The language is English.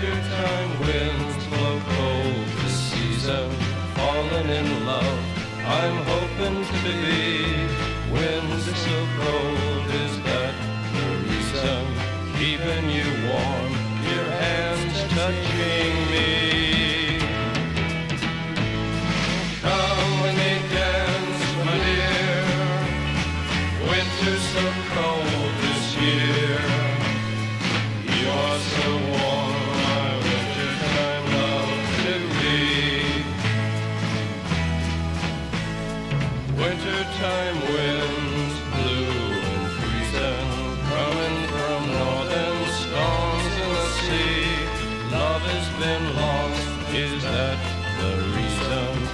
Wintertime winds blow cold this season. Fallen in love, I'm hoping to be. Winds so cold, is that the reason? Keeping you warm, your hands touching me. Come with dance, my dear. Winter's so cold this year. Wintertime winds blue and freezing, coming from northern storms in the sea. Love has been lost, is that the reason?